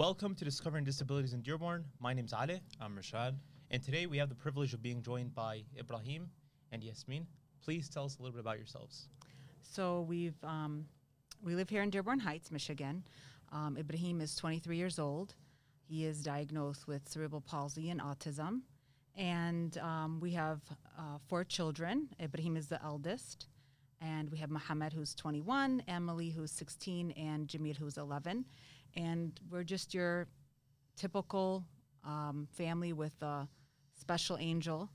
Welcome to Discovering Disabilities in Dearborn. My name's Ali, I'm Rashad. and today we have the privilege of being joined by Ibrahim and Yasmeen. Please tell us a little bit about yourselves. So we've um, we live here in Dearborn Heights, Michigan. Um, Ibrahim is 23 years old. He is diagnosed with cerebral palsy and autism, and um, we have uh, four children. Ibrahim is the eldest, and we have Mohammed who's 21, Emily who's 16, and Jamil who's 11. And we're just your typical um, family with a special angel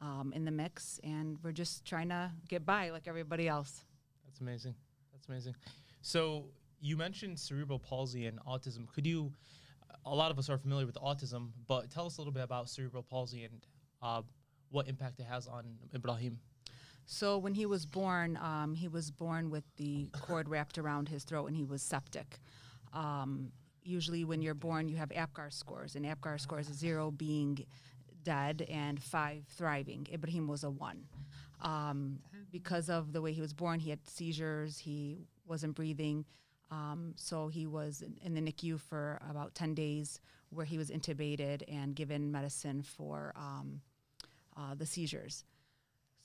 um, in the mix, and we're just trying to get by like everybody else. That's amazing. That's amazing. So you mentioned cerebral palsy and autism. Could you? A lot of us are familiar with autism, but tell us a little bit about cerebral palsy and uh, what impact it has on Ibrahim. So when he was born, um, he was born with the cord wrapped around his throat, and he was septic. Um, usually, when you're born, you have APGAR scores, and APGAR scores zero being dead and five thriving. Ibrahim was a one. Um, because of the way he was born, he had seizures. He wasn't breathing. Um, so he was in- in the NICU for about 10 days, where he was intubated and given medicine for um, uh, the seizures.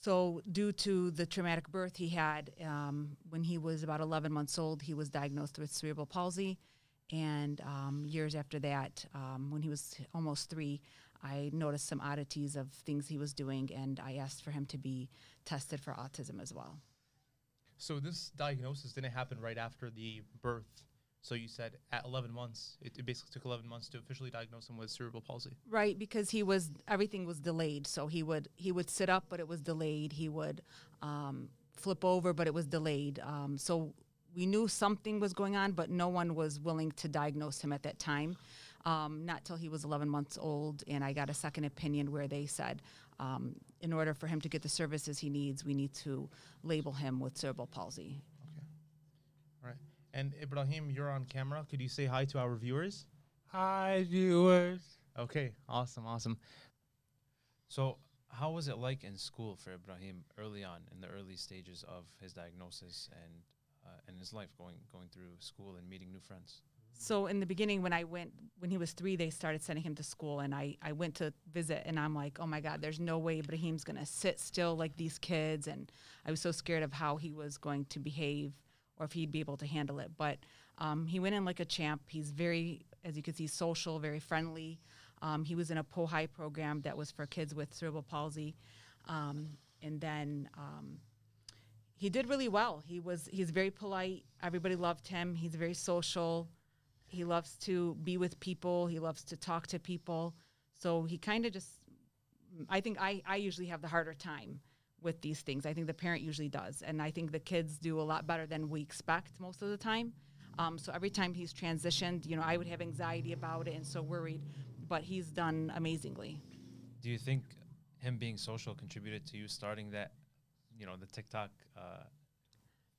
So, due to the traumatic birth he had um, when he was about 11 months old, he was diagnosed with cerebral palsy. And um, years after that, um, when he was almost three, I noticed some oddities of things he was doing, and I asked for him to be tested for autism as well. So this diagnosis didn't happen right after the birth. So you said at 11 months, it, it basically took 11 months to officially diagnose him with cerebral palsy. Right, because he was everything was delayed. So he would he would sit up, but it was delayed. He would um, flip over, but it was delayed. Um, so we knew something was going on, but no one was willing to diagnose him at that time. Um, not till he was 11 months old, and I got a second opinion where they said, um, in order for him to get the services he needs, we need to label him with cerebral palsy. Okay. All right. And Ibrahim, you're on camera. Could you say hi to our viewers? Hi, viewers. Okay. Awesome. Awesome. So, how was it like in school for Ibrahim early on, in the early stages of his diagnosis and uh, and his life, going going through school and meeting new friends? So in the beginning, when I went, when he was three, they started sending him to school, and I, I went to visit, and I'm like, oh my God, there's no way Ibrahim's gonna sit still like these kids, and I was so scared of how he was going to behave or if he'd be able to handle it. But um, he went in like a champ. He's very, as you can see, social, very friendly. Um, he was in a POHI program that was for kids with cerebral palsy, um, and then. Um, he did really well. He was he's very polite. Everybody loved him. He's very social. He loves to be with people. He loves to talk to people. So he kind of just I think I I usually have the harder time with these things. I think the parent usually does, and I think the kids do a lot better than we expect most of the time. Um, so every time he's transitioned, you know, I would have anxiety about it and so worried, but he's done amazingly. Do you think him being social contributed to you starting that, you know, the TikTok uh,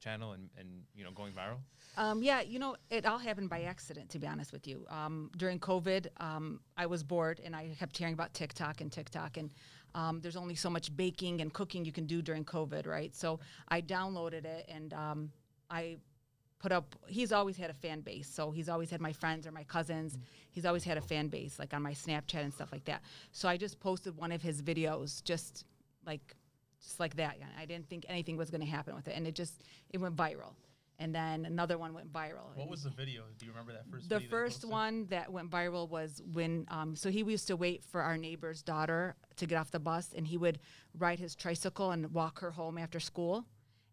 channel and and you know going viral? Um, yeah, you know, it all happened by accident, to be honest with you. Um, during COVID, um, I was bored and I kept hearing about TikTok and TikTok, and um, there's only so much baking and cooking you can do during COVID, right? So I downloaded it and um, I put up, he's always had a fan base. So he's always had my friends or my cousins. He's always had a fan base, like on my Snapchat and stuff like that. So I just posted one of his videos, just like, just like that. I didn't think anything was going to happen with it, and it just it went viral. And then another one went viral. What was the video? Do you remember that first? the first one that went viral was when um, so he used to wait for our neighbor's daughter to get off the bus and he would ride his tricycle and walk her home after school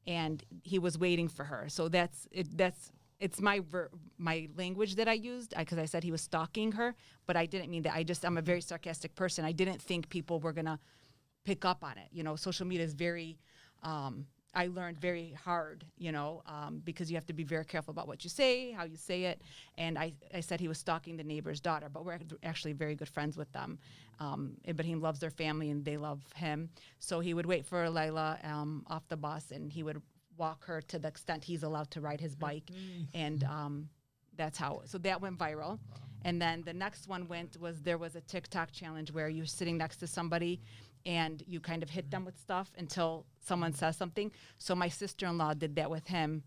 and he was waiting for her so that's it that's it's my ver- my language that I used because I said he was stalking her but I didn't mean that I just I'm a very sarcastic person I didn't think people were gonna pick up on it you know social media is very um, I learned very hard, you know, um, because you have to be very careful about what you say, how you say it. And I, I said he was stalking the neighbor's daughter, but we're actually very good friends with them. Um, Ibrahim loves their family and they love him. So he would wait for Layla um, off the bus and he would walk her to the extent he's allowed to ride his bike. and um, that's how, so that went viral. And then the next one went was there was a TikTok challenge where you're sitting next to somebody and you kind of hit them with stuff until someone says something. So my sister-in-law did that with him,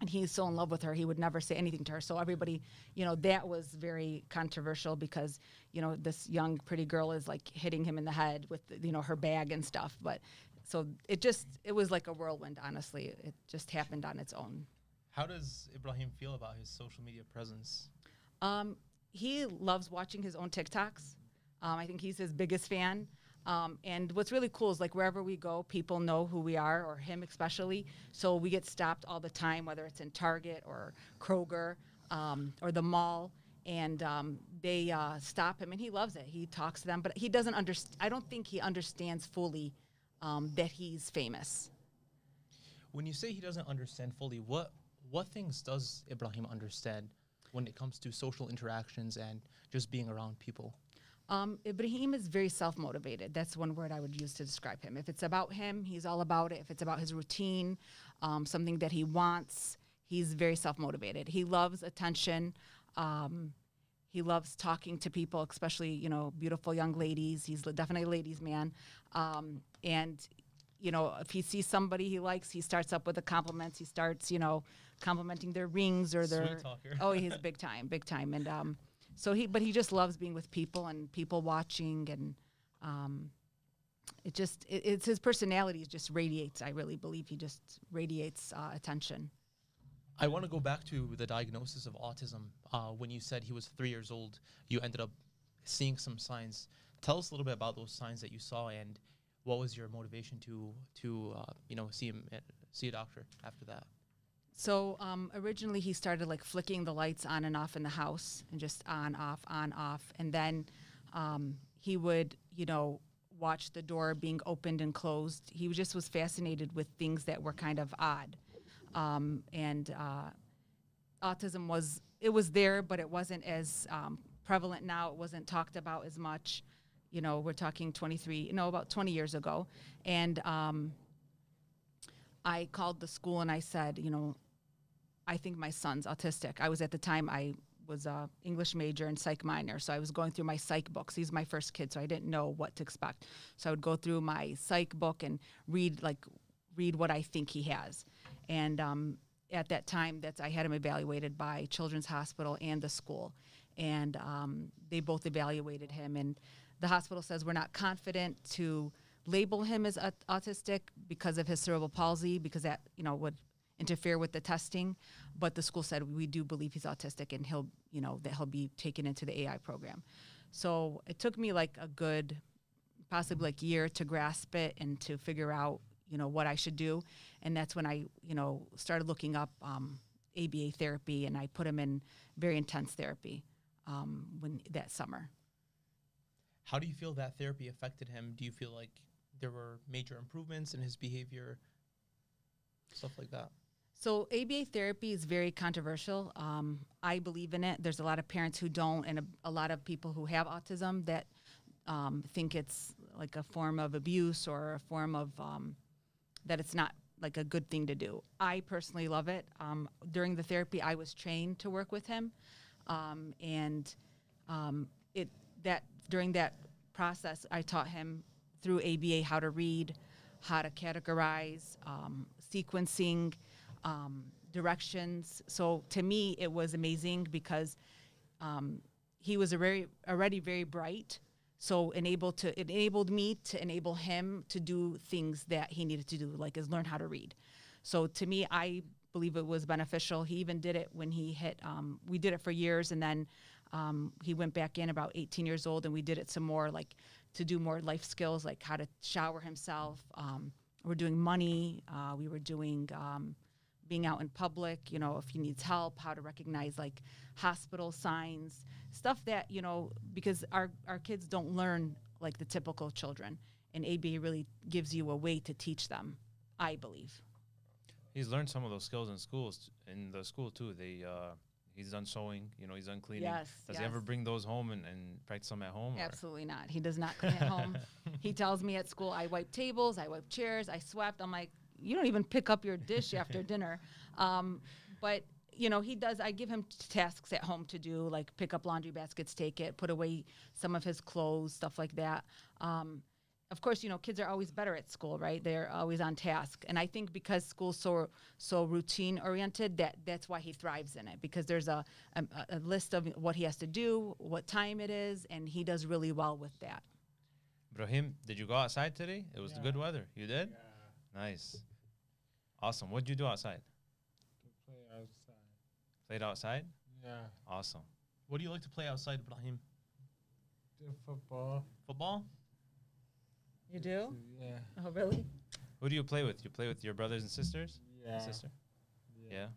and he's so in love with her he would never say anything to her so everybody you know that was very controversial because you know this young pretty girl is like hitting him in the head with you know her bag and stuff but so it just it was like a whirlwind honestly it just happened on its own How does Ibrahim feel about his social media presence? Um, he loves watching his own TikToks. Um, I think he's his biggest fan. Um, and what's really cool is like wherever we go, people know who we are, or him especially. So we get stopped all the time, whether it's in Target or Kroger um, or the mall, and um, they uh, stop him, and he loves it. He talks to them, but he doesn't understand. I don't think he understands fully um, that he's famous. When you say he doesn't understand fully, what what things does Ibrahim understand when it comes to social interactions and just being around people? Um, Ibrahim is very self motivated. That's one word I would use to describe him. If it's about him, he's all about it. If it's about his routine, um, something that he wants, he's very self motivated. He loves attention. Um, he loves talking to people, especially you know beautiful young ladies. He's definitely a ladies' man. Um, and you know, if he sees somebody he likes, he starts up with the compliments. He starts, you know, complimenting their rings or their. Sweet talker. oh, he's big time, big time, and um, so he, but he just loves being with people and people watching, and um, it just, it, it's his personality just radiates. I really believe he just radiates uh, attention. I want to go back to the diagnosis of autism. Uh, when you said he was three years old, you ended up seeing some signs. Tell us a little bit about those signs that you saw and what was your motivation to to uh, you know see him uh, see a doctor after that. So um, originally he started like flicking the lights on and off in the house and just on off on off, and then um, he would you know watch the door being opened and closed. He just was fascinated with things that were kind of odd, um, and uh, autism was it was there, but it wasn't as um, prevalent now. It wasn't talked about as much. You know, we're talking 23, no, about 20 years ago, and um, I called the school and I said, you know, I think my son's autistic. I was at the time I was a English major and psych minor, so I was going through my psych books. He's my first kid, so I didn't know what to expect. So I would go through my psych book and read like read what I think he has. And um, at that time, that's I had him evaluated by Children's Hospital and the school, and um, they both evaluated him. And the hospital says we're not confident to label him as aut- autistic because of his cerebral palsy, because that you know would interfere with the testing. But the school said we do believe he's autistic, and he'll you know that he'll be taken into the AI program. So it took me like a good, possibly like year to grasp it and to figure out you know what I should do, and that's when I you know started looking up um, ABA therapy, and I put him in very intense therapy um, when that summer. How do you feel that therapy affected him? Do you feel like there were major improvements in his behavior, stuff like that? So ABA therapy is very controversial. Um, I believe in it. There's a lot of parents who don't, and a, a lot of people who have autism that um, think it's like a form of abuse or a form of um, that it's not like a good thing to do. I personally love it. Um, during the therapy, I was trained to work with him, um, and um, it that during that process, I taught him through ABA how to read, how to categorize, sequencing, um, directions. So to me, it was amazing because um, he was a very already very bright. So enable to it enabled me to enable him to do things that he needed to do, like is learn how to read. So to me, I believe it was beneficial. He even did it when he hit. Um, we did it for years, and then um, he went back in about 18 years old, and we did it some more, like to do more life skills, like how to shower himself. Um, we're doing money. Uh, we were doing um, being out in public. You know, if he needs help, how to recognize like hospital signs, stuff that you know, because our our kids don't learn like the typical children, and ABA really gives you a way to teach them. I believe. He's learned some of those skills in schools, in the school too. They uh, he's done sewing, you know, he's done cleaning. Yes, Does he ever bring those home and, and practice them at home? or- Absolutely not. He does not clean at home. he tells me at school, I wipe tables, I wipe chairs, I swept. I'm like, you don't even pick up your dish after dinner. Um, but you know, he does. I give him t- tasks at home to do, like pick up laundry baskets, take it, put away some of his clothes, stuff like that. Um, of course, you know, kids are always better at school, right? They're always on task, and I think because school's so so routine oriented, that that's why he thrives in it. Because there's a, a a list of what he has to do, what time it is, and he does really well with that. Ibrahim, did you go outside today? It was Yeah. good weather. You did? Yeah, Nice. Awesome. What'd you do outside? play outside. Played outside? Yeah, Awesome. What do you like to play outside, Ibrahim? the football. Football? You do? Yeah, Oh, really? Who do you play with? You play with your brothers and sisters? yeah, Sister? Yeah.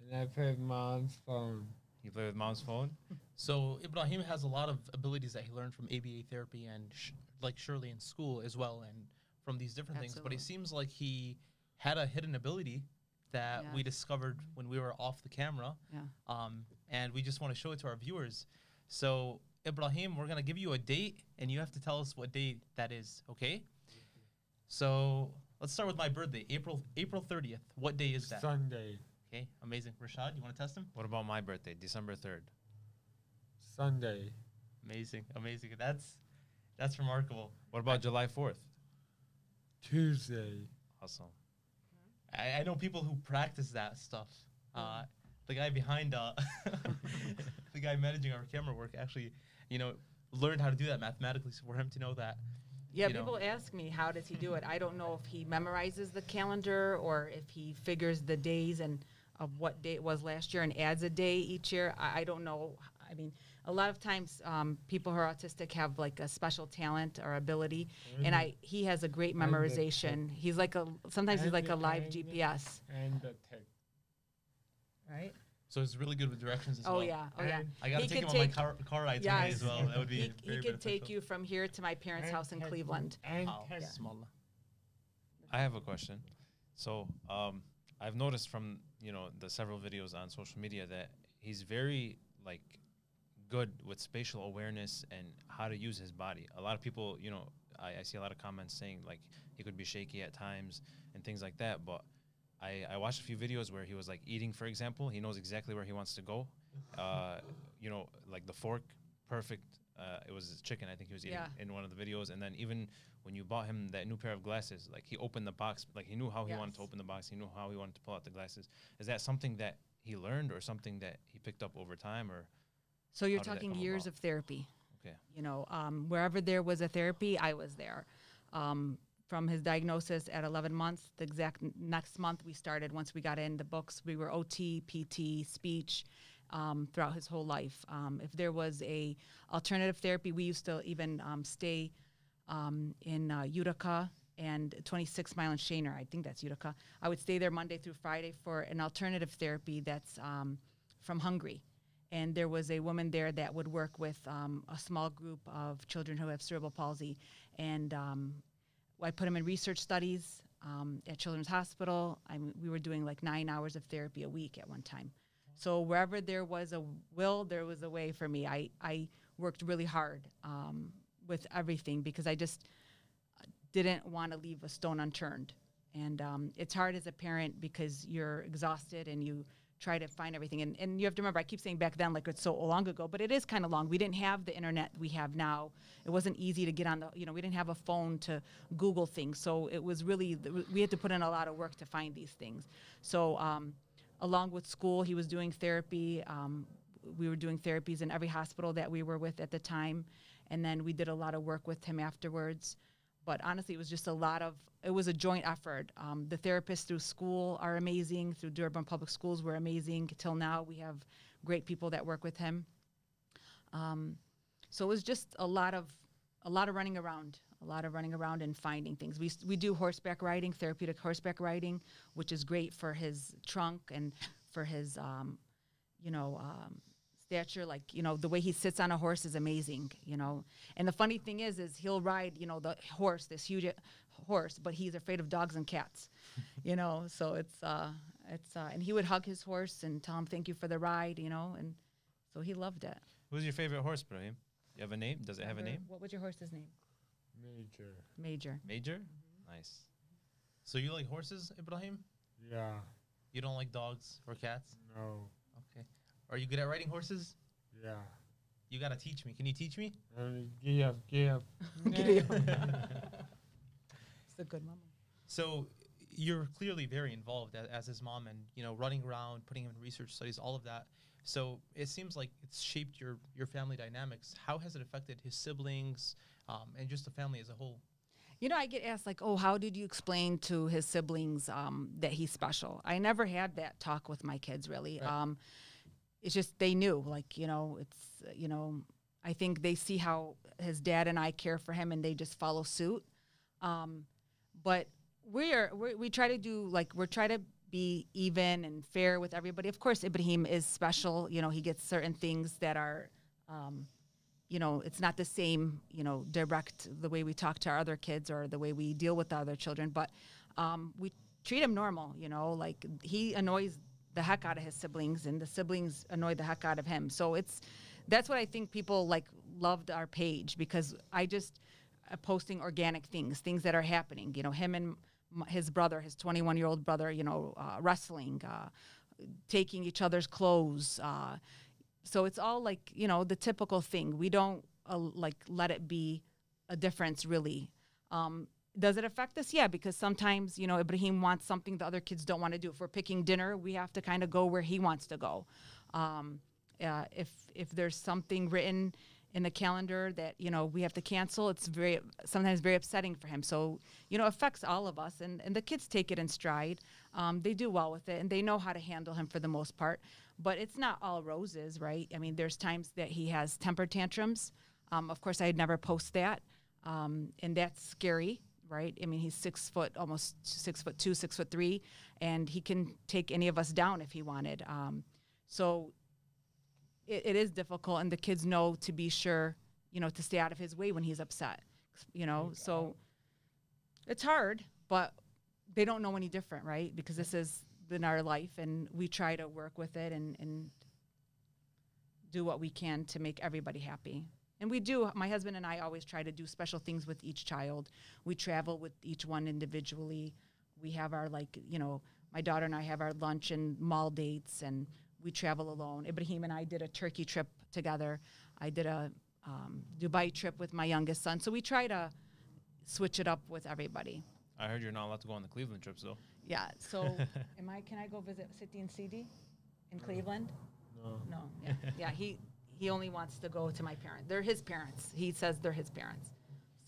And I played mom's phone. You play with mom's phone? So Ibrahim has a lot of abilities that he learned from ABA therapy and sh- like Shirley in school as well, and from these different things. But Absolutely. it seems like he had a hidden ability that we discovered when we were off the camera, Yeah. um, and we just want to show it to our viewers. So Ibrahim, we're gonna give you a date, and you have to tell us what date that is. Okay? So let's start with my birthday, April April thirtieth. What day is that? Sunday. Okay, amazing. Rashad, you want to test him? What about my birthday, December 3rd? Sunday. Amazing, amazing. That's that's remarkable. What about July 4th? Tuesday. Awesome. I, I know people who practice that stuff. Uh, the guy behind, uh, the guy managing our camera work, actually, you know, learned how to do that mathematically. So for him to know that, Yeah, you know. people ask me how does he do it. I don't know if he memorizes the calendar or if he figures the days and of what day it was last year and adds a day each year. I, I don't know. I mean, a lot of times um, people who are autistic have like a special talent or ability, and I he has a great memorization. He's like a sometimes he's like a live and GPS. And the tech. Right? so he's really good with directions as Oh well. yeah. Oh yeah. I gotta He take could him on my car, car rides one Yes. as well. That would be He, very he could take you from here to my parents' and house in Cleveland. And Oh, tech- Bismillah. I have a question. So, um, I've noticed from you know the several videos on social media that he's very like good with spatial awareness and how to use his body. A lot of people, you know, I, I see a lot of comments saying like he could be shaky at times and things like that. But I, I watched a few videos where he was like eating, for example. He knows exactly where he wants to go. Uh, you know, like the fork, perfect. Uh, it was chicken. I think he was eating Yeah. in one of the videos. And then even when you bought him that new pair of glasses, like he opened the box, like he knew how he wanted to open the box. He knew how he wanted to pull out the glasses. Is that something that he learned or something that he picked up over time or? So you're How did that talking come years about? of therapy. Okay. You know, um, wherever there was a therapy, I was there. Um, from his diagnosis at 11 months, the exact n- next month we started. Once we got in the books, we were OT, PT, speech um, throughout his whole life. Um, if there was a alternative therapy, we used to even um, stay um, in uh, Utica and 26 Mile and Schoenherr. I think that's Utica. I would stay there Monday through Friday for an alternative therapy that's um, from Hungary. And there was a woman there that would work with um, a small group of children who have cerebral palsy. And um, I put them in research studies um, at Children's Hospital. I mean, we were doing like nine hours of therapy a week at one time. So wherever there was a will, there was a way for me. I, I worked really hard um, with everything because I just didn't want to leave a stone unturned. And um, it's hard as a parent because you're exhausted and you try to find everything. And, and you have to remember, I keep saying back then, like it's so long ago, but it is kind of long. We didn't have the internet we have now. It wasn't easy to get on the, you know, we didn't have a phone to Google things. So it was really, we had to put in a lot of work to find these things. So um, along with school, he was doing therapy. Um, we were doing therapies in every hospital that we were with at the time. And then we did a lot of work with him afterwards but honestly, it was just a lot of. It was a joint effort. Um, the therapists through school are amazing. Through Dearborn Public Schools, were amazing. Till now, we have great people that work with him. Um, so it was just a lot of a lot of running around, a lot of running around and finding things. We we do horseback riding, therapeutic horseback riding, which is great for his trunk and for his, um, you know. Stature like you know the way he sits on a horse is amazing you know and the funny thing is is he'll ride you know the horse this huge uh, horse but he's afraid of dogs and cats you know so it's uh it's uh and he would hug his horse and tell him thank you for the ride you know and so he loved it Who's your favorite horse, Brahim? You have a name? Does it have a name? what was your horse's name Major. major Major? Nice. So you like horses, Ibrahim? Yeah. You don't like dogs or cats? No. Okay. Are you good at riding horses? Yeah. You gotta teach me. Can you teach me? And give, give. Giddy a good mama. So you're clearly very involved as, as his mom, and you know, running around, putting him in research studies, all of that. So it seems like it's shaped your your family dynamics. How has it affected his siblings um, and just the family as a whole? You know, I get asked like, "Oh, how did you explain to his siblings um, that he's special?" I never had that talk with my kids. Really, Right. um, it's just they knew. Like, you know, it's you know, I think they see how his dad and I care for him, and they just follow suit. Um, but we are we we try to do like we're trying to be even and fair with everybody. Of course, Ibrahim is special. You know, he gets certain things that are. Um, you know, it's not the same, you know, direct the way we talk to our other kids or the way we deal with the other children, but um, we treat him normal, you know, like he annoys the heck out of his siblings and the siblings annoy the heck out of him. So it's, that's what I think people like loved our page because I just uh, posting organic things, things that are happening, you know, him and his brother, his 21 year old brother, you know, uh, wrestling, uh, taking each other's clothes, uh, so it's all like you know the typical thing we don't uh, like let it be a difference really um, does it affect us? Yeah because sometimes you know ibrahim wants something the other kids don't want to do. If we're picking dinner we have to kind of go where he wants to go. Um, uh, if if there's something written in the calendar that you know we have to cancel it's very sometimes very upsetting for him. So you know affects all of us and, and the kids take it in stride. Um, they do well with it and they know how to handle him for the most part. But it's not all roses right? I mean there's times that he has temper tantrums. Um, of course i'd never post that. Um, and that's scary right? I mean he's six foot almost six foot two six foot three and he can take any of us down if he wanted. Um, so it, it is difficult and the kids know to be sure you know to stay out of his way when he's upset you know? So it's hard but they don't know any different right? Because this is in our life and we try to work with it and, and do what we can to make everybody happy and we do my husband and i always try to do special things with each child. We travel with each one individually. We have our like you know my daughter and i have our lunch and mall dates and we travel alone. Ibrahim and i did a turkey trip together. I did a um, dubai trip with my youngest son. So we try to switch it up with everybody. I heard you're not allowed to go on the Cleveland trips though. yeah so am i can i go visit city and cd in cleveland? No. no yeah yeah he he only wants to go to my parents they're his parents he says they're his parents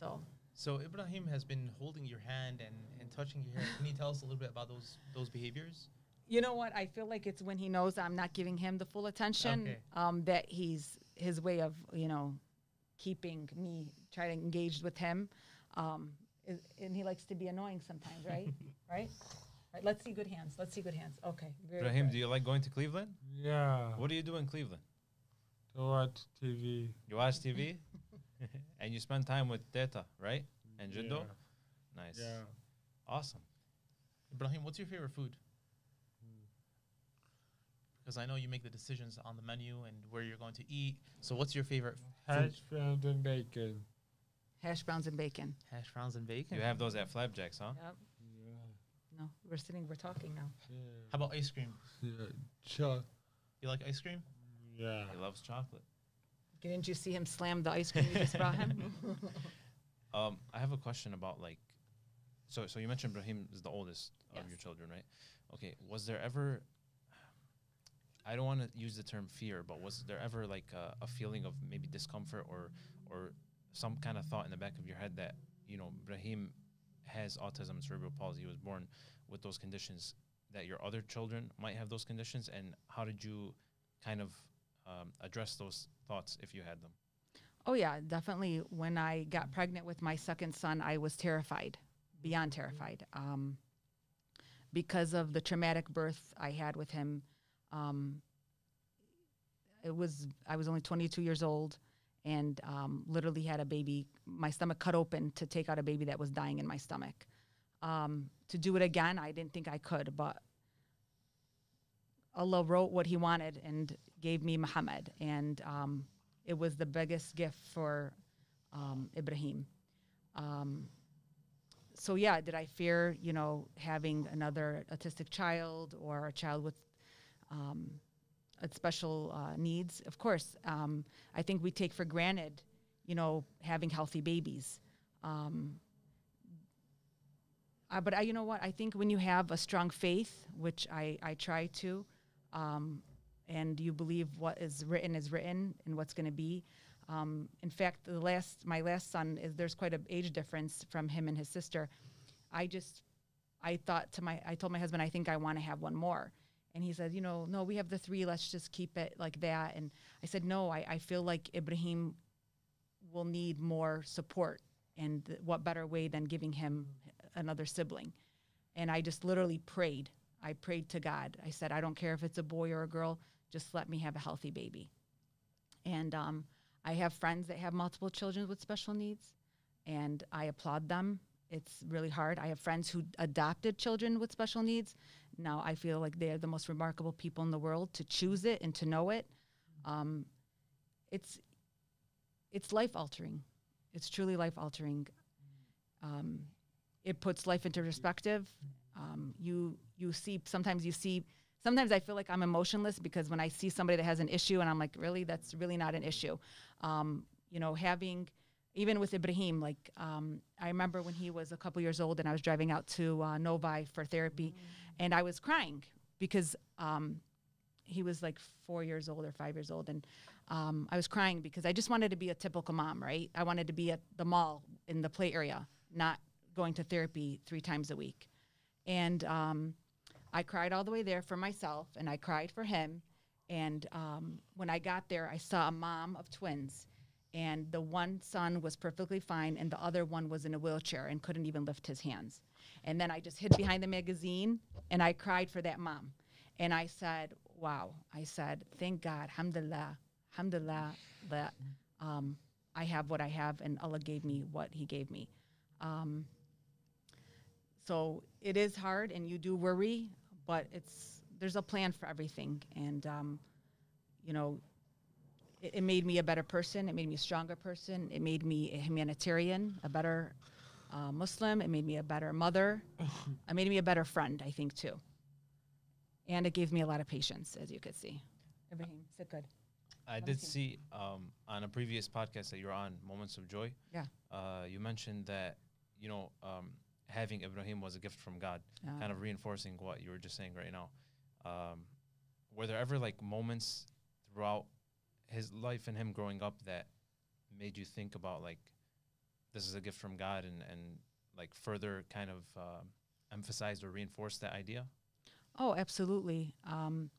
so So Ibrahim has been holding your hand and, and touching your hair. Can you tell us a little bit about those those behaviors? You know what? I feel like it's when he knows I'm not giving him the full attention Okay. um, that he's his way of you know keeping me trying to engage with him, um, is, and he likes to be annoying sometimes, right? right? Right. Let's see good hands. Let's see good hands. Okay. Very Ibrahim, good. do you like going to Cleveland? Yeah. What do you do in Cleveland? To watch TV. You watch TV, and you spend time with Teta, right? And Jiddo. Yeah. Nice. yeah. Awesome. Ibrahim, what's your favorite food? Because I know you make the decisions on the menu and where you're going to eat. So what's your favorite food? Hash browns and bacon. hash browns and bacon. Hash browns and bacon. You have those at Flapjacks, huh? Yep. Yeah. No, we're sitting. We're talking now. Yeah. How about ice cream? yeah. Cho- You like ice cream? Yeah. He loves chocolate. Didn't you see him slam the ice cream you just brought him? Um, I have a question about like, so so you mentioned Brahim is the oldest of your children, right? Okay, was there ever? I don't want to use the term fear, but was there ever like a, a feeling of maybe discomfort or or some kind of thought in the back of your head that you know Brahim has autism cerebral palsy, he was born with those conditions, that your other children might have those conditions, and how did you kind of um, address those thoughts if you had them? Oh yeah, definitely. When I got pregnant with my second son, I was terrified, beyond terrified, um, because of the traumatic birth I had with him. Um, it was I was only 22 years old, and um, literally had a baby. My stomach cut open to take out a baby that was dying in my stomach. Um, to do it again, I didn't think I could, but Allah wrote what He wanted and gave me Muhammad, and um, it was the biggest gift for um, Ibrahim. Um, so yeah, did I fear, you know, having another autistic child or a child with um, special uh, needs? Of course, um, I think we take for granted, you know, having healthy babies. Um, Uh, but I, you know what? I think when you have a strong faith, which I, I try to, um, and you believe what is written is written and what's going to be. Um, in fact, the last my last son is there's quite an age difference from him and his sister. I just I thought to my I told my husband I think I want to have one more. And he said, you know, no, we have the three. Let's just keep it like that. And I said, no, I, I feel like Ibrahim will need more support. And th- what better way than giving him another sibling? And I just literally prayed. I prayed to God. I said, I don't care if it's a boy or a girl, just let me have a healthy baby. And um, I have friends that have multiple children with special needs, and I applaud them. It's really hard. I have friends who adopted children with special needs. Now I feel like they're the most remarkable people in the world to choose it and to know it. Um, it's it's life altering. It's truly life altering. Um, it puts life into perspective. Um, you you see sometimes you see sometimes I feel like I'm emotionless because when I see somebody that has an issue and I'm like, really, that's really not an issue. Um, you know, having even with Ibrahim, like um, I remember when he was a couple years old and I was driving out to uh, Novi for therapy, and I was crying because um, he was like four years old or five years old, and um, I was crying because I just wanted to be a typical mom, right? I wanted to be at the mall in the play area, not going to therapy three times a week, and um, I cried all the way there for myself, and I cried for him. And um, when I got there, I saw a mom of twins, and the one son was perfectly fine, and the other one was in a wheelchair and couldn't even lift his hands. And then I just hid behind the magazine, and I cried for that mom. And I said, "Wow!" I said, "Thank God, Alhamdulillah, Alhamdulillah, that um, I have what I have, and Allah gave me what He gave me." Um, so it is hard and you do worry but it's there's a plan for everything. And um, you know it, it made me a better person. It made me a stronger person. It made me a humanitarian a better uh, muslim. It made me a better mother. It made me a better friend i think too. And it gave me a lot of patience as you could see. Ibrahim, sit good. I Let did see. see um, on a previous podcast that you're on, Moments of Joy. Yeah. Uh, you mentioned that you know um, having Ibrahim was a gift from God, Uh, kind of reinforcing what you were just saying right now. Um, were there ever like moments throughout his life and him growing up that made you think about like this is a gift from God and and like further kind of um emphasized or reinforced that idea? Oh, absolutely. Um,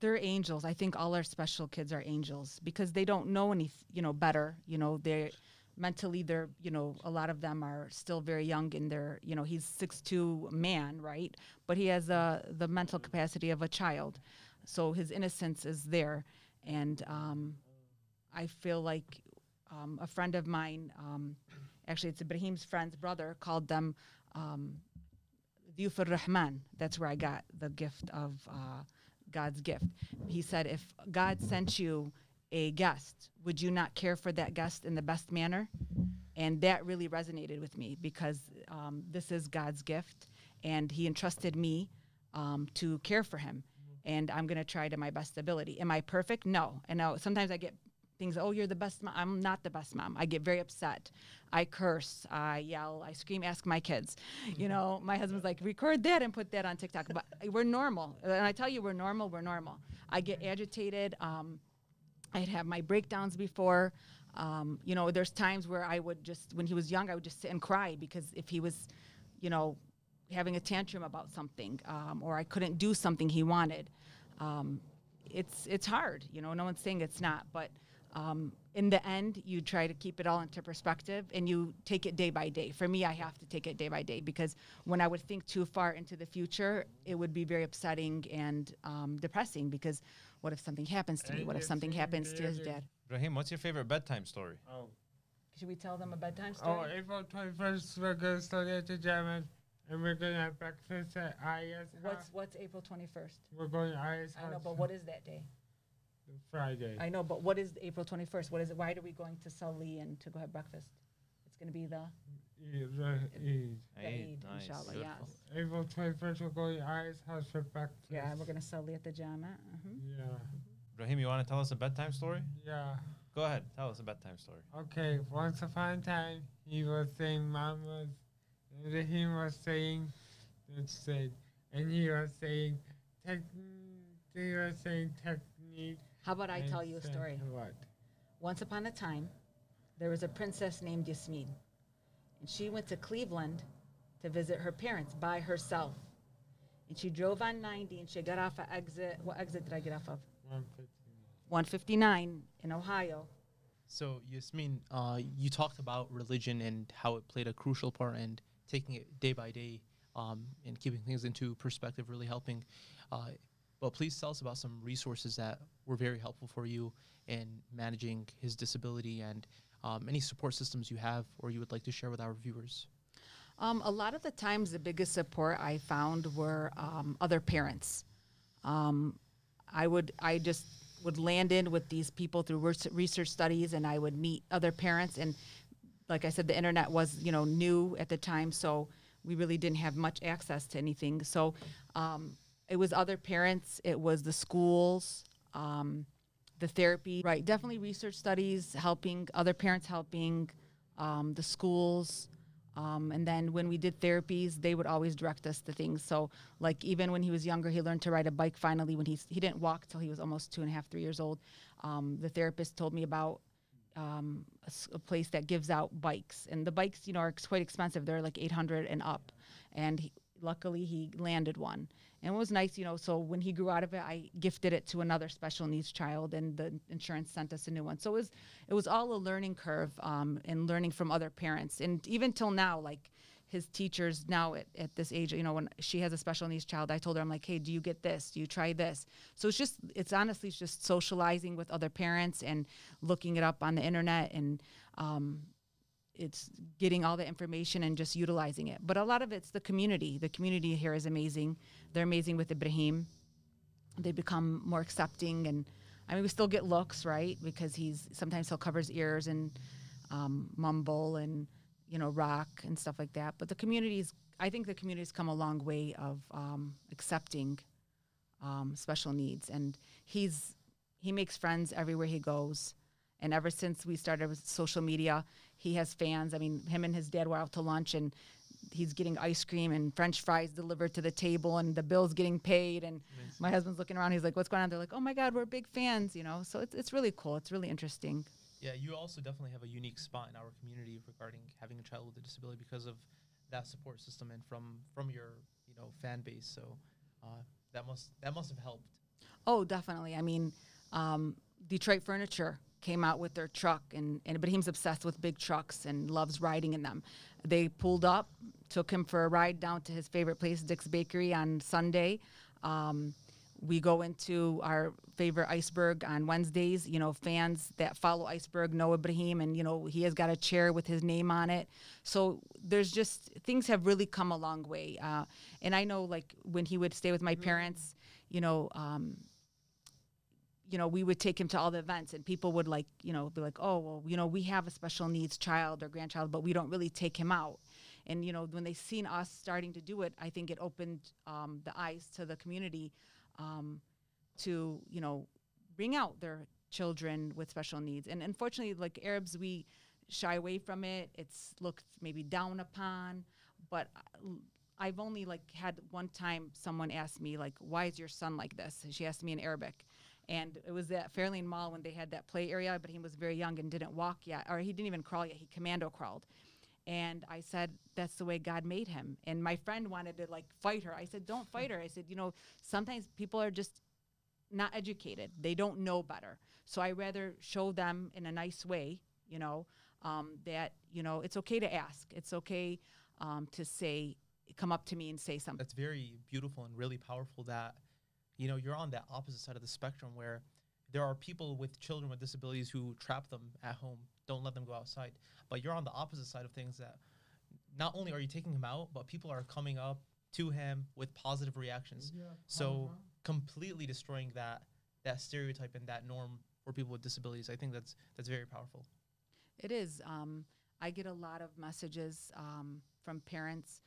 they're angels. I think all our special kids are angels because they don't know any, you know, better. You know, they're mentally, they're, you know, a lot of them are still very young in their, you know, he's six two man, right? But he has uh, the mental capacity of a child, so his innocence is there, and um, I feel like um, a friend of mine, um, actually, it's Ibrahim's friend's brother, called them. Um, ar-Rahman. That's where I got the gift of uh, God's gift. He said, if God sent you a guest, would you not care for that guest in the best manner? And that really resonated with me because um, this is God's gift, and He entrusted me um, to care for him. And I'm going to try to my best ability. Am I perfect? No. And now sometimes I get things, oh, you're the best mom. I'm not the best mom. I get very upset. I curse, I yell, I scream, ask my kids. You know, my husband's like, record that and put that on TikTok. But we're normal. And I tell you, we're normal, we're normal. I get agitated. Um, I'd have my breakdowns before. Um, you know, there's times where I would just, when he was young, I would just sit and cry because if he was, you know, having a tantrum about something um, or I couldn't do something he wanted, um, it's it's hard. You know, no one's saying it's not, but um, in the end, you try to keep it all into perspective and you take it day by day. For me, I have to take it day by day because when I would think too far into the future, it would be very upsetting and um, depressing because what if something happens to me? What if something happens to his dad? Ibrahim, what's your favorite bedtime story? Oh, Should we tell them a bedtime story? oh. April 21st, we're going to study at the German, and we're going to have breakfast at IS. What's what's April 21st? We're going to IS I know, but what is that day? Friday. I know, but what is April 21st? What is it? Why are we going to Sully and to go have breakfast? It's going to be the, Eid, right, Eid. the Eid, inshallah, yes. April 21st, we're going to IS house for breakfast. Yeah, we're going to Sully at the Jama. hmm Yeah, Ibrahim, you want to tell us a bedtime story? yeah. Go ahead, tell us a bedtime story. Okay, once upon a time, he was saying mamas Rahim was saying, that said, and he was saying, tech, he was saying technique. How about I and tell you a said story? What? Once upon a time, there was a princess named Yasmeen, and she went to Cleveland to visit her parents by herself. And she drove on 90 and she got off at exit. What exit did I get off of? 159 in Ohio. So Yasmeen, uh, you talked about religion and how it played a crucial part and taking it day by day um, and keeping things into perspective, really helping. Uh, but please tell us about some resources that were very helpful for you in managing his disability and um, any support systems you have or you would like to share with our viewers. Um, a lot of the times, the biggest support I found were um, other parents. Um, I would, I just would land in with these people through research studies, and I would meet other parents. And like I said, the internet was, you know, new at the time, so we really didn't have much access to anything. So um, it was other parents, it was the schools, um, the therapy, right? Definitely research studies, helping other parents, helping um, the schools. Um, and then when we did therapies, they would always direct us to things. So, like even when he was younger, he learned to ride a bike. Finally, when he's he didn't walk till he was almost two and a half, three years old. Um, the therapist told me about um, a, a place that gives out bikes, and the bikes, you know, are quite expensive. They're like 800 and up. And he, luckily, he landed one, and it was nice, you know. So when he grew out of it, I gifted it to another special needs child, and the insurance sent us a new one. So it was it was all a learning curve, um, and learning from other parents, and even till now, like his teachers now at, at this age, you know, when she has a special needs child, I told her, I'm like, hey, do you get this? Do you try this? So it's just, it's honestly just socializing with other parents and looking it up on the internet and um, it's getting all the information and just utilizing it. But a lot of it's the community. The community here is amazing. They're amazing with Ibrahim. They become more accepting and I mean we still get looks, right? Because he's sometimes he'll cover his ears and um, mumble and you know rock and stuff like that. But the communities, I think the communities come a long way of um, accepting um, special needs, and he's he makes friends everywhere he goes. And ever since we started with social media, he has fans. I mean, him and his dad were out to lunch, and he's getting ice cream and French fries delivered to the table, and the bill's getting paid. And my husband's looking around. He's like, "What's going on?" They're like, "Oh my God, we're big fans," you know. So it's it's really cool. It's really interesting. Yeah, you also definitely have a unique spot in our community regarding having a child with a disability because of that support system and from from your you know fan base. So uh, that must that must have helped. Oh, definitely. I mean, um, Detroit Furniture came out with their truck, and, and Ibrahim's obsessed with big trucks and loves riding in them. They pulled up, took him for a ride down to his favorite place, Dick's Bakery, on Sunday. Um, we go into our favorite iceberg on Wednesdays. You know, fans that follow iceberg know Ibrahim, and you know he has got a chair with his name on it. So there's just things have really come a long way. Uh, and I know, like when he would stay with my parents, you know, um, you know, we would take him to all the events, and people would like, you know, be like, oh, well, you know, we have a special needs child or grandchild, but we don't really take him out. And you know, when they seen us starting to do it, I think it opened um, the eyes to the community um, to, you know, bring out their children with special needs. And unfortunately, like Arabs, we shy away from it. It's looked maybe down upon, but uh, I've only like had one time someone asked me like, "Why is your son like this?" And she asked me in Arabic, and it was at Fairlane Mall when they had that play area, but he was very young and didn't walk yet, or he didn't even crawl yet. He commando crawled, and I said, "That's the way God made him." And my friend wanted to like fight her. I said, "Don't fight her." I said, "You know, sometimes people are just not educated. They don't know better. So I rather show them in a nice way, you know, um, that you know it's okay to ask. It's okay um, to say, come up to me and say something. That's very beautiful and really powerful. That you know you're on that opposite side of the spectrum where there are people with children with disabilities who trap them at home, don't let them go outside. But you're on the opposite side of things that not only are you taking him out, but people are coming up to him with positive reactions. So completely destroying that that stereotype and that norm for people with disabilities. I think that's that's very powerful. It is. Um, I get a lot of messages um, from parents.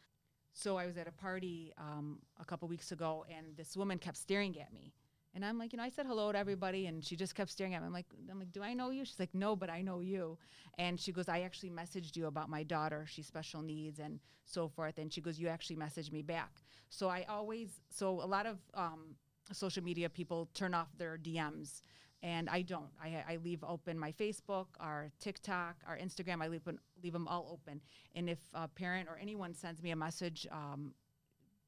So I was at a party um, a couple weeks ago, and this woman kept staring at me. And I'm like, you know, I said hello to everybody, and she just kept staring at me. I'm like, I'm like, do I know you? She's like, no, but I know you. And she goes, I actually messaged you about my daughter. She's special needs and so forth. And she goes, you actually messaged me back. So I always, so a lot of um, social media people turn off their DMs and I don't. I, I leave open my Facebook, our TikTok, our Instagram. I leave leave them all open. And if a parent or anyone sends me a message um,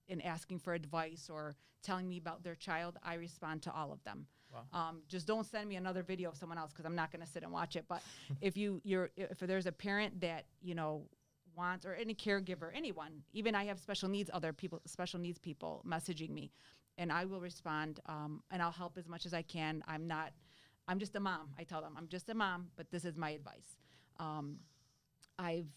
in asking for advice or telling me about their child, I respond to all of them. Wow. Um, just don't send me another video of someone else because I'm not going to sit and watch it. But if you you're if there's a parent that you know wants or any caregiver, anyone, even I have special needs other people, special needs people messaging me, and I will respond um, and I'll help as much as I can. I'm not. I'm just a mom. I tell them I'm just a mom, but this is my advice. Um, I've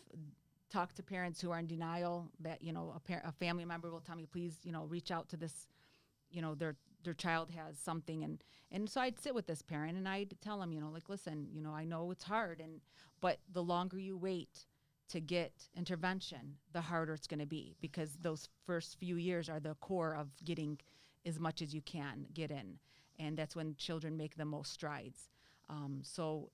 talked to parents who are in denial that you know a, par- a family member will tell me please you know reach out to this you know their their child has something and and so I'd sit with this parent and I'd tell them you know like listen you know I know it's hard and but the longer you wait to get intervention the harder it's going to be because those first few years are the core of getting as much as you can get in and that's when children make the most strides um, so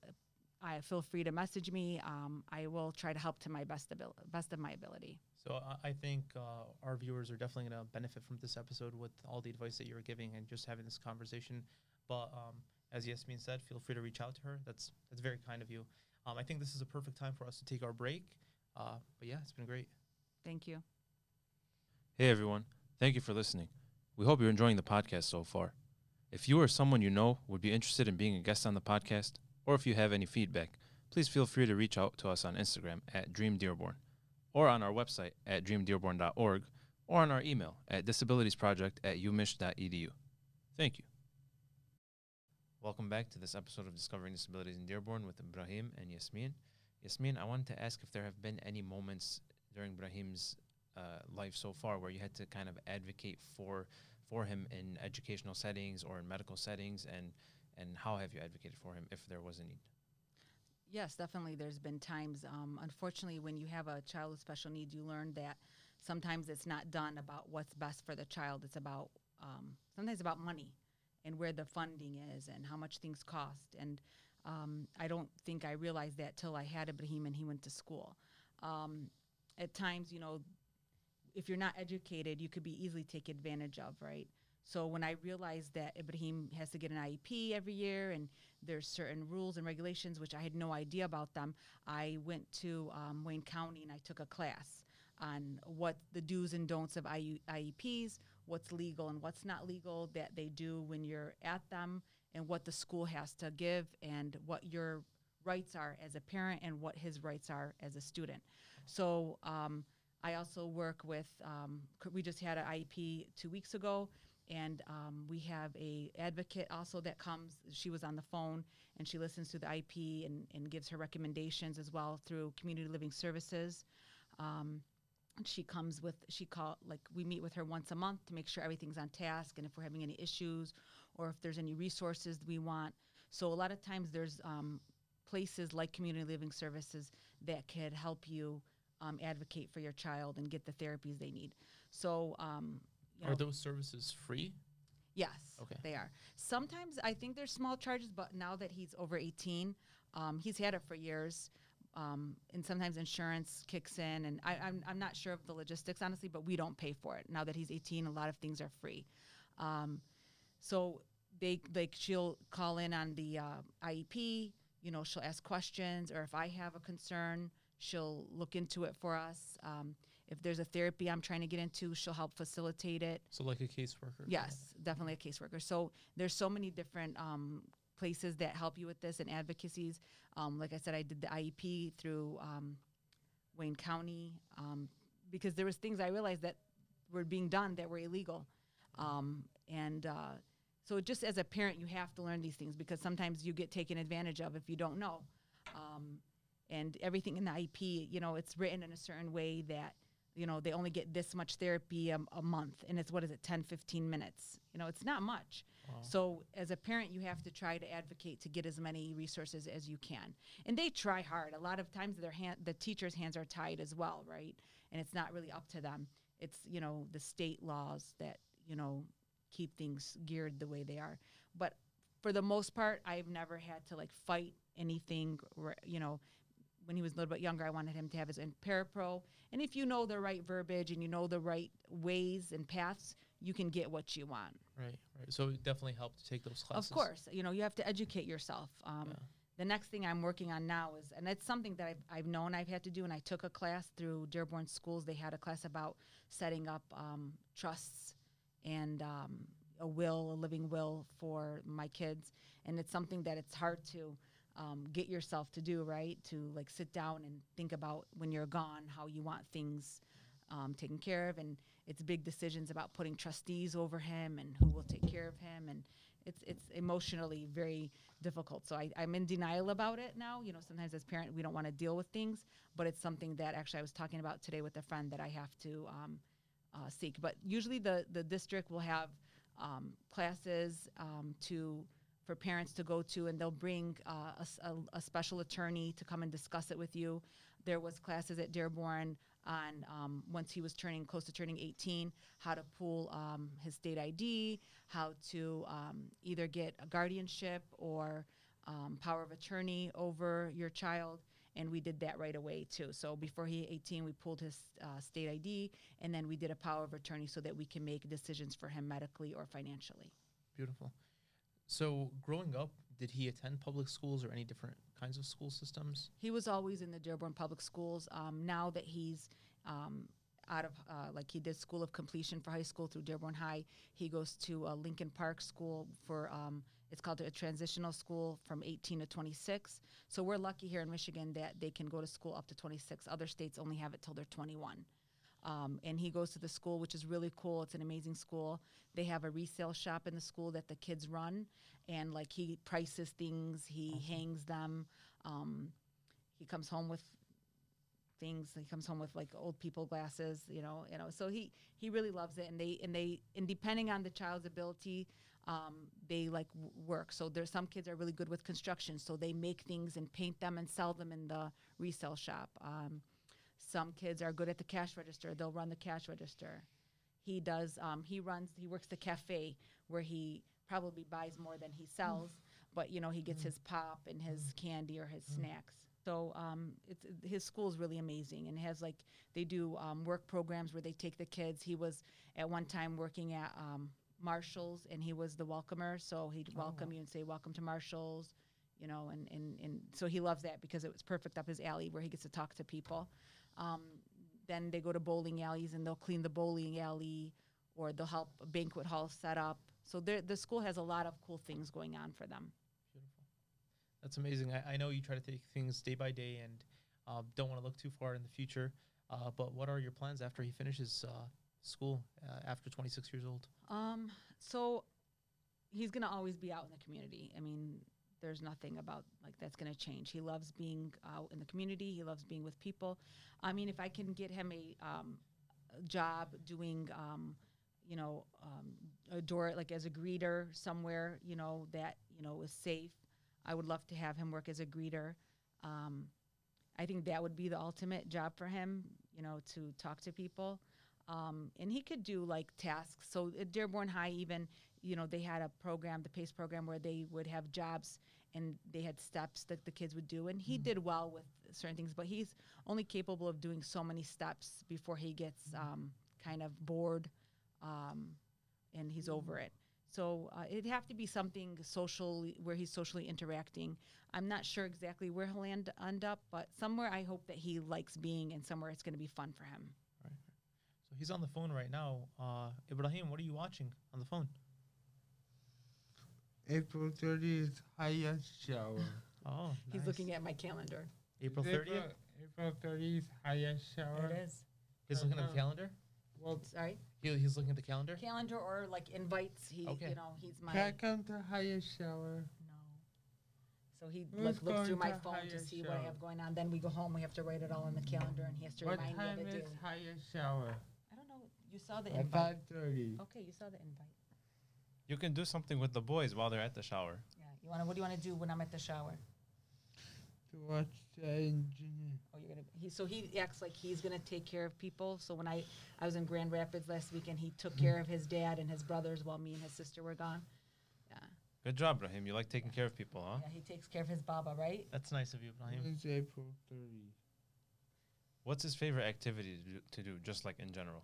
I feel free to message me. Um, I will try to help to my best abil- best of my ability. So I- I think uh, our viewers are definitely going to benefit from this episode with all the advice that you're giving and just having this conversation. But um, as Yasmeen said, feel free to reach out to her. That's that's very kind of you. Um, I think this is a perfect time for us to take our break. Uh, but yeah, it's been great. Thank you. Hey everyone, thank you for listening. We hope you're enjoying the podcast so far. If you or someone you know would be interested in being a guest on the podcast, or if you have any feedback, please feel free to reach out to us on Instagram at Dream Dearborn, or on our website at dreamdearborn.org, or on our email at disabilitiesproject at umich.edu. Thank you. Welcome back to this episode of Discovering Disabilities in Dearborn with Ibrahim and Yasmeen. Yasmeen, I wanted to ask if there have been any moments during Ibrahim's uh, life so far where you had to kind of advocate for for him in educational settings or in medical settings, and and how have you advocated for him if there was a need? Yes, definitely. There's been times, um, unfortunately, when you have a child with special needs, you learn that sometimes it's not done about what's best for the child. It's about um, sometimes about money and where the funding is and how much things cost. And um, I don't think I realized that till I had Ibrahim and he went to school. Um, at times, you know, if you're not educated, you could be easily taken advantage of, right? So when I realized that Ibrahim has to get an IEP every year and there's certain rules and regulations which I had no idea about them, I went to um, Wayne County and I took a class on what the do's and don'ts of IU, IEPs, what's legal and what's not legal that they do when you're at them, and what the school has to give, and what your rights are as a parent and what his rights are as a student. So um, I also work with. Um, we just had an IEP two weeks ago, and um, we have a advocate also that comes. She was on the phone and she listens to the IEP and, and gives her recommendations as well through Community Living Services. Um, she comes with she call like we meet with her once a month to make sure everything's on task and if we're having any issues or if there's any resources we want. So a lot of times there's um, places like Community Living Services that could help you um, advocate for your child and get the therapies they need. So um, you know, Are those services free? Yes, Okay. they are. Sometimes I think there's small charges, but now that he's over 18, um, he's had it for years. Um, and sometimes insurance kicks in, and I, I'm, I'm not sure of the logistics, honestly, but we don't pay for it. Now that he's 18, a lot of things are free. Um, so they like she'll call in on the uh, IEP, you know, she'll ask questions, or if I have a concern, she'll look into it for us. Um, if there's a therapy I'm trying to get into, she'll help facilitate it. So like a caseworker. Yes, definitely a caseworker. So there's so many different um, places that help you with this and advocacies. Um, like I said, I did the IEP through um, Wayne County um, because there was things I realized that were being done that were illegal, um, and uh, so just as a parent, you have to learn these things because sometimes you get taken advantage of if you don't know. And everything in the IEP, you know, it's written in a certain way that you know they only get this much therapy a, a month and it's what is it 10 15 minutes you know it's not much Wow. so as a parent you have to try to advocate to get as many resources as you can and they try hard a lot of times their hand the teachers hands are tied as well right and it's not really up to them it's you know the state laws that you know keep things geared the way they are. But for the most part, I've never had to like fight anything. You know, when he was a little bit younger, I wanted him to have his in parapro. And if you know the right verbiage and you know the right ways and paths, you can get what you want. Right, right. So it definitely helped to take those classes. Of course, you know you have to educate yourself. Um, Yeah. The next thing I'm working on now is, and it's something that I've, I've known I've had to do, and I took a class through Dearborn Schools. They had a class about setting up um, trusts and um, a will, a living will for my kids, and it's something that it's hard to um, get yourself to do, right? To like sit down and think about when you're gone how you want things um, taken care of, and it's big decisions about putting trustees over him and who will take care of him, and it's it's emotionally very difficult. So I, I'm in denial about it now. You know, sometimes as parent we don't want to deal with things, but it's something that actually I was talking about today with a friend that I have to um, uh, seek. But usually the the district will have um, classes um, to for parents to go to, and they'll bring uh, a, a- a special attorney to come and discuss it with you. There was classes at Dearborn on um, once he was turning close to turning 18, how to pull um, his state ID, how to um, either get a guardianship or um, power of attorney over your child. And we did that right away too. So before he 18, we pulled his uh, state ID, and then we did a power of attorney so that we can make decisions for him medically or financially. Beautiful. So growing up, did he attend public schools or any different kinds of school systems? He was always in the Dearborn Public Schools. Um, now that he's um, out of, uh, like he did School of Completion for high school through Dearborn High, he goes to uh, Lincoln Park School for, um, it's called a transitional school from 18 to 26. So we're lucky here in Michigan that they can go to school up to 26. Other states only have it till they're 21. Um, and he goes to the school, which is really cool. It's an amazing school. They have a resale shop in the school that the kids run, and like he prices things, he hangs them. Um, he comes home with things. He comes home with like old people glasses, you know, you know. So he he really loves it, and they and they and depending on the child's ability, um, they like w- work. So there's some kids are really good with construction, so they make things and paint them and sell them in the resale shop. Um, some kids are good at the cash register; they'll run the cash register. He does. Um, he runs. He works the cafe where he probably buys more than he sells, but you know he gets his pop and his candy or his snacks. So um, it's his school is really amazing and it has like they do um, work programs where they take the kids. He was at one time working at um, Marshalls and he was the welcomer, so he'd welcome you and say welcome to Marshalls, you know, and, and and so he loves that because it was perfect up his alley where he gets to talk to people. Um, then they go to bowling alleys and they'll clean the bowling alley or they'll help a banquet hall set up. So the school has a lot of cool things going on for them. Beautiful. That's amazing. I, I know you try to take things day by day and uh, don't want to look too far in the future. Uh, but what are your plans after he finishes uh, school uh, after 26 years old? Um, so he's gonna always be out in the community. I mean, there's nothing about like that's gonna change. He loves being out in the community. He loves being with people. I mean, if I can get him a, um, a job doing, um, you know, um, a door like as a greeter somewhere, you know, that you know is safe. I would love to have him work as a greeter. Um, I think that would be the ultimate job for him, you know, to talk to people. Um, and he could do like tasks. So at Dearborn High, even, you know, they had a program, the PACE program, where they would have jobs and they had steps that the kids would do. And he did well with certain things, but he's only capable of doing so many steps before he gets um, kind of bored um, and he's over it. So uh, it'd have to be something socially where he's socially interacting. I'm not sure exactly where he'll end, end up, but somewhere I hope that he likes being and somewhere it's going to be fun for him. So he's on the phone right now. Uh, Ibrahim, what are you watching on the phone? April 30th, highest shower. Oh, nice. He's looking at my calendar. April 30th. April, April 30th, highest shower. It is. He's looking at the calendar. Well, Sorry, He, he's looking at the calendar. calendar or like invites. He, Okay. you know, he's my can I come to highest shower? no. So he Who's like, looks through my to phone to hire see what I have going on. Then we go home. We have to write it all in the calendar, and he has to What remind me time of it is daily. highest shower? I don't know. You saw the invite. At invite. 5:30. Okay, you saw the invite. You can do something with the boys while they're at the shower. Yeah. You wanna? What do you want to do when I'm at the shower? To watch the engineer. Oh, you're gonna. He so he acts like he's gonna take care of people. So when I I was in Grand Rapids last weekend, he took care of his dad and his brothers while me and his sister were gone. Yeah, Good job, Rahim. You like taking care of people, huh? yeah. He takes care of his baba, right? That's nice of you, Ibrahim. It's April 30. What's his favorite activity to do, to do just like in general?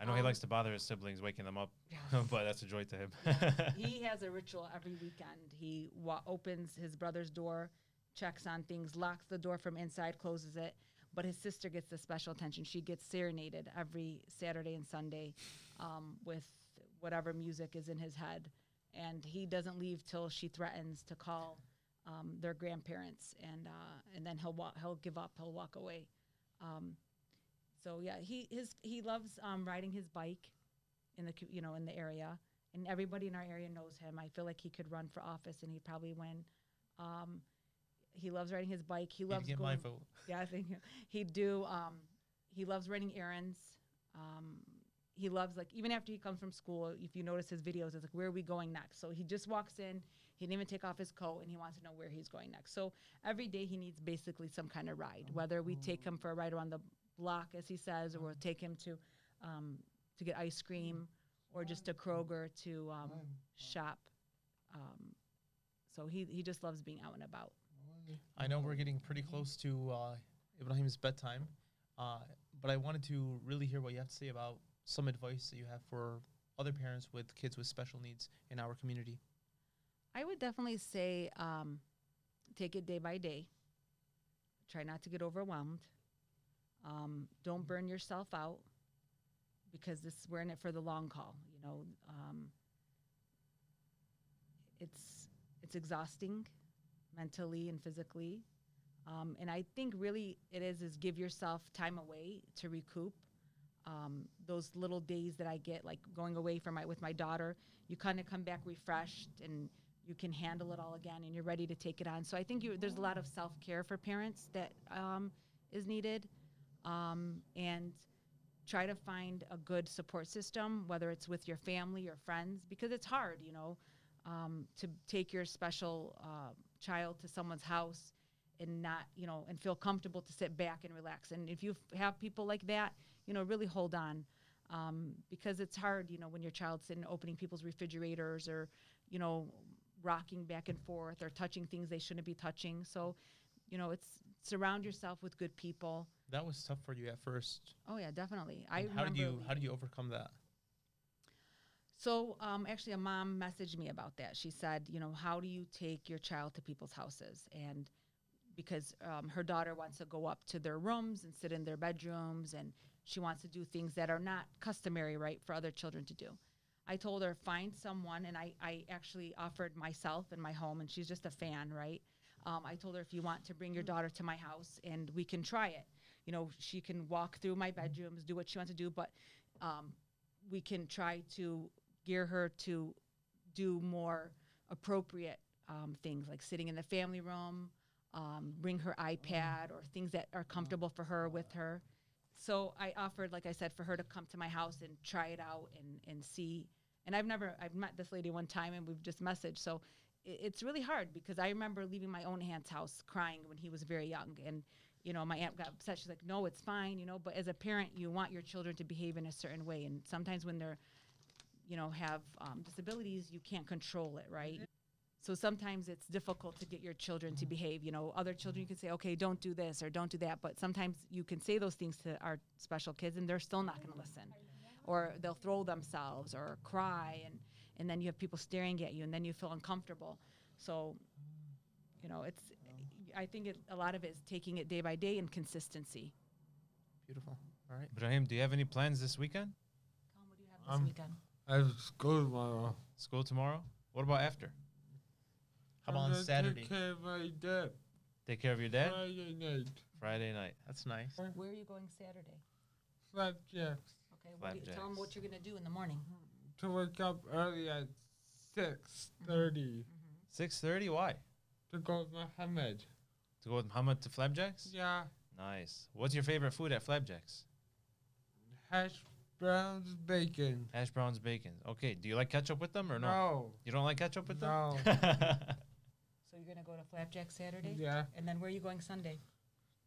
I know he Um, likes to bother his siblings, waking them up, but that's a joy to him. he has a ritual every weekend. He wa- opens his brother's door, checks on things, locks the door from inside, closes it. But his sister gets the special attention. She gets serenaded every Saturday and Sunday um, with whatever music is in his head, and he doesn't leave till she threatens to call um, their grandparents, and uh, and then he'll wa- he'll give up. He'll walk away. Um, so yeah, he his he loves um, riding his bike in the you know in the area and everybody in our area knows him. I feel like he could run for office and he'd probably win. Um, he loves riding his bike. He loves get going. my vote. Yeah, I think he'd do. Um, he loves running errands. Um, he loves like even after he comes from school. If you notice his videos, it's like where are we going next? So he just walks in. He didn't even take off his coat, and he wants to know where he's going next. So every day he needs basically some kind of ride. Whether we take him for a ride around the block, as he says, or we'll take him to um, to get ice cream, or just to Kroger to um, shop. Um, so he he just loves being out and about. I know we're getting pretty close to uh, Ibrahim's bedtime, uh, but I wanted to really hear what you have to say about some advice that you have for other parents with kids with special needs in our community. I would definitely say um, take it day by day. Try not to get overwhelmed. Um, don't burn yourself out because this we're in it for the long haul. You know, um, it's it's exhausting mentally and physically. Um, and I think really it is is give yourself time away to recoup. Um, those little days that I get, like going away from my with my daughter, you kind of come back refreshed and you can handle it all again, and you're ready to take it on. So I think you, there's a lot of self care for parents that um, is needed, um, and try to find a good support system, whether it's with your family or friends, because it's hard, you know, um, to take your special uh, child to someone's house and not, you know, and feel comfortable to sit back and relax. And if you f- have people like that, you know, really hold on. Um, because it's hard, you know, when your child's sitting opening people's refrigerators or, you know, rocking back and forth or touching things they shouldn't be touching. So, you know, it's surround yourself with good people. That was tough for you at first. Oh yeah, definitely. I And how did you how did you overcome that? So, um, actually, a mom messaged me about that. She said, you know, how do you take your child to people's houses? And because um, her daughter wants to go up to their rooms and sit in their bedrooms, and she wants to do things that are not customary, right, for other children to do. I told her, find someone, and I, I actually offered myself in my home, and she's just a fan, right? Um, I told her, if you want to bring your daughter to my house and we can try it, you know, she can walk through my bedrooms, do what she wants to do, but um, we can try to gear her to do more appropriate um, things like sitting in the family room, um, bring her iPad or things that are comfortable for her with her. So I offered, like I said, for her to come to my house and try it out and, and see. And I've never, I've met this lady one time and we've just messaged. So it's really hard because I remember leaving my own aunt's house crying when he was very young. And, you know, my aunt got upset. She's like, no, it's fine, you know, but as a parent, you want your children to behave in a certain way. And sometimes when they're, you know, have um, disabilities, you can't control it, right? So sometimes it's difficult to get your children to behave. You know, other children you can say, okay, don't do this or don't do that. But sometimes you can say those things to our special kids and they're still not going to listen. Or they'll throw themselves or cry. And, and then you have people staring at you and then you feel uncomfortable. So, you know, it's, I think it, a lot of it is taking it day by day and consistency. Beautiful. All right. Ibrahim, do you have any plans this weekend? Tom, what do you have this Um, weekend? I have school tomorrow. School tomorrow? What about after? How about I'm on gonna Saturday? Take care of my dad. Take care of your dad? Friday night. Friday night. That's nice. Where are you going Saturday? Flapjacks. Okay, what do you, tell them what you're going to do in the morning. To wake up early at six thirty Six thirty. Why? to go with Mohammed. To go with Muhammad to Flapjacks? Yeah, Nice. What's your favorite food at Flapjacks? hash browns, bacon. Hash browns, bacon. Okay. Do you like ketchup with them or no? No, You don't like ketchup with them? no. So you're gonna go to Flapjack Saturday, Yeah, and then where are you going Sunday?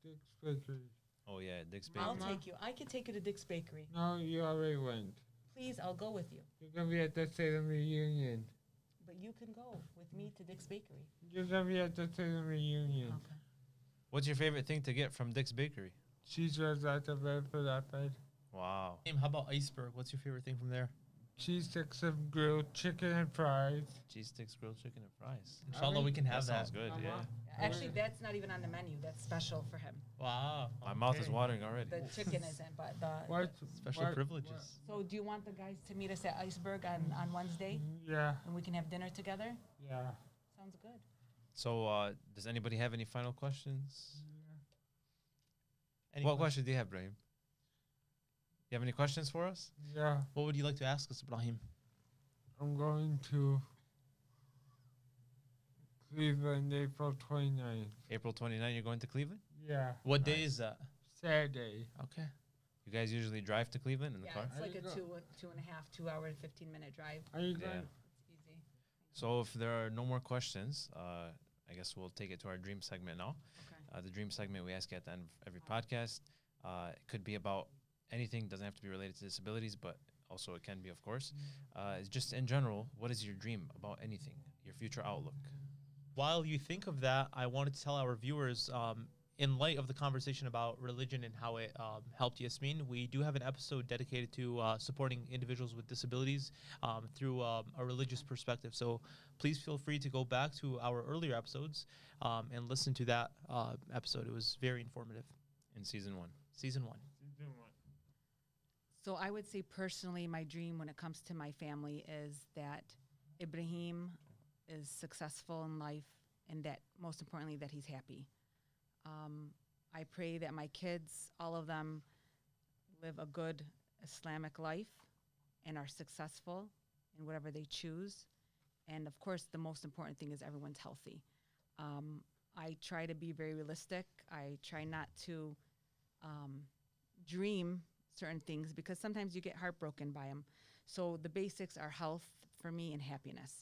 Dick's Bakery. Oh yeah, Dick's Bakery. I'll take you. I can take you to Dick's Bakery. No, you already went. Please, I'll go with you. You're gonna be at the Salem reunion. But you can go with me to Dick's Bakery. You're gonna be at the Salem reunion. Okay. What's your favorite thing to get from Dick's Bakery? Cheese rolls out the bed for that bed. Wow. How about Iceberg? What's your favorite thing from there? Cheese sticks of grilled chicken and fries. Cheese sticks, grilled chicken, and fries. Inshallah, we can have that. sounds good. Uh-huh. Yeah. Actually, that's not even on the menu. That's special for him. Wow. My mouth is watering already. The chicken isn't, but the. What? Special what- privileges. So, do you want the guys to meet us at Iceberg on, on Wednesday, Yeah, and we can have dinner together? yeah. Sounds good. So, uh, does anybody have any final questions? Any what questions? question do you have, Brahim? You have any questions for us? Yeah, What would you like to ask us, Ibrahim? I'm going to Cleveland April 29th. April 29, you're going to Cleveland? Yeah, What day Nice. is that? Saturday. Okay. You guys usually drive to Cleveland in the Yeah, car? it's like a you go. two, two and a half, two hour and 15 minute drive. Are you Yeah. going? It's easy. So, if there are no more questions, uh, I guess we'll take it to our dream segment now. Okay. Uh, the dream segment we ask at the end of every podcast. Uh, it could be about anything, doesn't have to be related to disabilities, but also it can be, of course. Uh, it's just in general, what is your dream about anything? Your future outlook? While you think of that, I wanted to tell our viewers, um, in light of the conversation about religion and how it um, helped Yasmeen, we do have an episode dedicated to uh, supporting individuals with disabilities um, through um, a religious perspective. So please feel free to go back to our earlier episodes um, and listen to that uh, episode. It was very informative. in season one? Season one. So I would say personally, my dream when it comes to my family is that Ibrahim is successful in life, and that most importantly, that he's happy. Um, I pray that my kids, all of them, live a good Islamic life and are successful in whatever they choose. And of course, the most important thing is everyone's healthy. Um, I try to be very realistic. I try not to um, dream certain things because sometimes you get heartbroken by them. So the basics are health for me and happiness.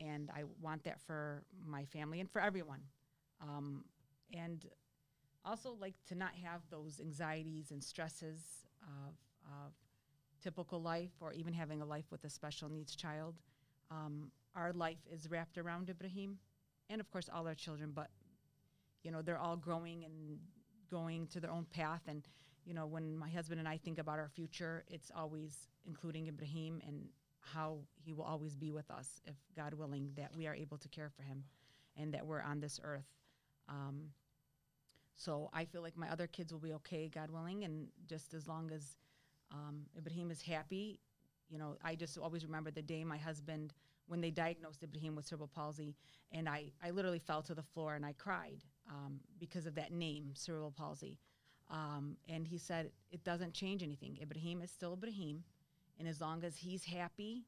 And I want that for my family and for everyone. Um, and also like to not have those anxieties and stresses of, of typical life or even having a life with a special needs child. Um, our life is wrapped around Ibrahim and of course all our children, but you know, they're all growing and going to their own path. And, you know, when my husband and I think about our future, it's always including Ibrahim and how he will always be with us, if God willing, that we are able to care for him and that we're on this earth. Um, so I feel like my other kids will be okay, God willing, and just as long as um, Ibrahim is happy, you know, I just always remember the day my husband, when they diagnosed Ibrahim with cerebral palsy, and I, I literally fell to the floor and I cried um, because of that name, cerebral palsy. Um, and he said, it doesn't change anything. Ibrahim is still Ibrahim. And as long as he's happy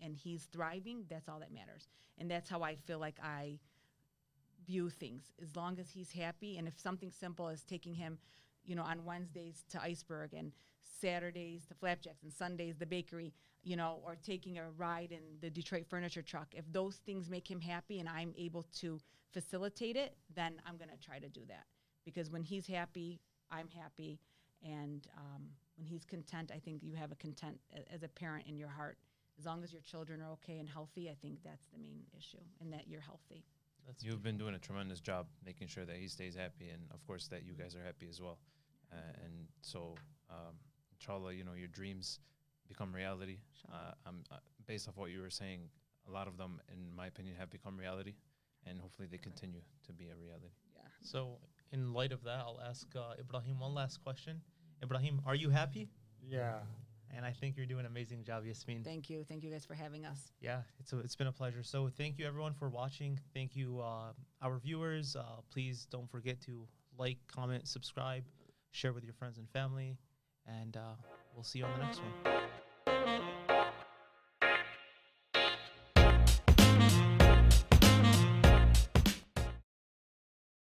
and he's thriving, that's all that matters. And that's how I feel like I view things. As long as he's happy, and if something simple is taking him, you know, on Wednesdays to Iceberg and Saturdays to Flapjacks and Sundays the bakery, you know, or taking a ride in the Detroit furniture truck, if those things make him happy and I'm able to facilitate it, then I'm going to try to do that. Because when he's happy, I'm happy. And um, when he's content, I think you have a content as a parent in your heart. As long as your children are okay and healthy, I think that's the main issue, and that you're healthy. That's You've been doing a tremendous job making sure that he stays happy, and of course that you guys are happy as well. Uh, and so, um, inshallah, you know your dreams become reality. Uh, I'm uh, based off what you were saying. A lot of them, in my opinion, have become reality, and hopefully they continue to be a reality. Yeah. So, in light of that, I'll ask uh, Ibrahim one last question. Ibrahim, are you happy? Yeah. And I think you're doing an amazing job, Yasmeen. Thank you. Thank you guys for having us. Yeah, it's a, it's been a pleasure. So thank you everyone for watching. Thank you uh, our viewers. Uh, please don't forget to like, comment, subscribe, share with your friends and family, and uh, we'll see you on the next one.